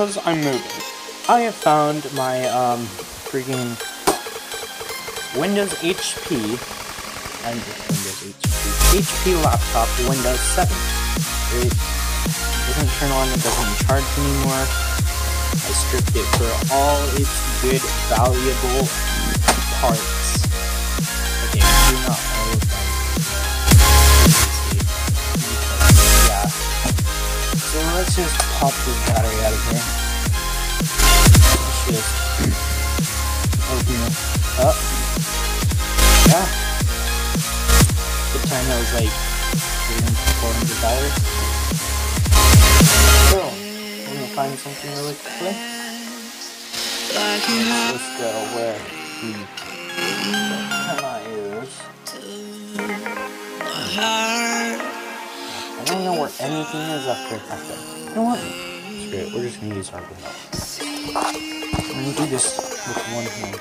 because I'm moving. I have found my um freaking Windows HP and Windows HP HP laptop Windows 7. It doesn't turn on, it doesn't charge anymore. I stripped it for all its good, valuable parts. Okay, do not all of them. So let's just pop battery out of here. Let's open up. Yeah. Good time that was like 300, 400 dollars. So, I'm gonna find something really quickly. Let's go where the can I use? I don't know where anything is up here. You know what? Screw it. We're just gonna use our remote. I'm gonna do this with one hand.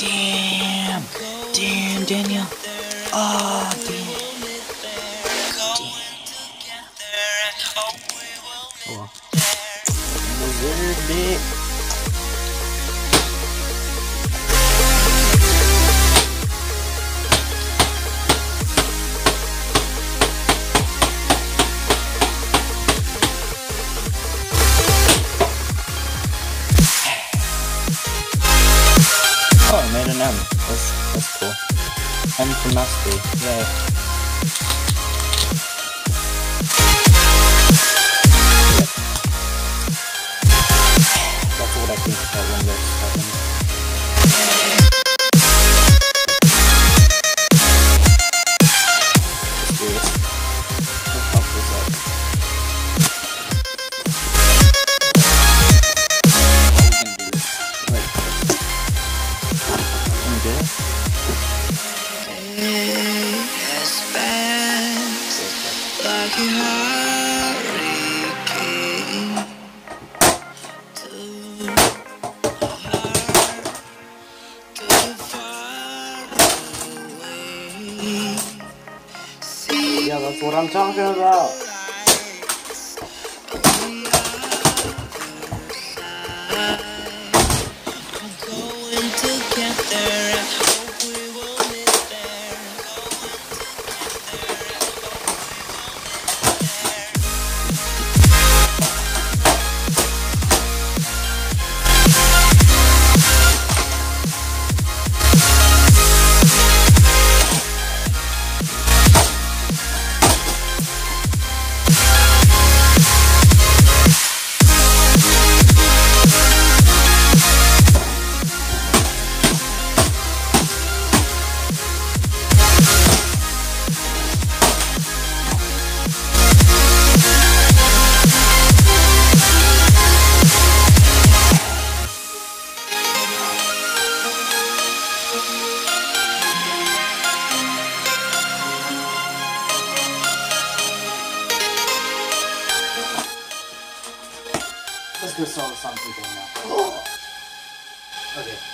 Damn! Damn, Daniel! Oh, damn! Oh well. Wizard bit. M. That's that's cool. M for mastery. Yay. Away. See Yeah, that's what I'm talking about. Let's go solve something now. Okay.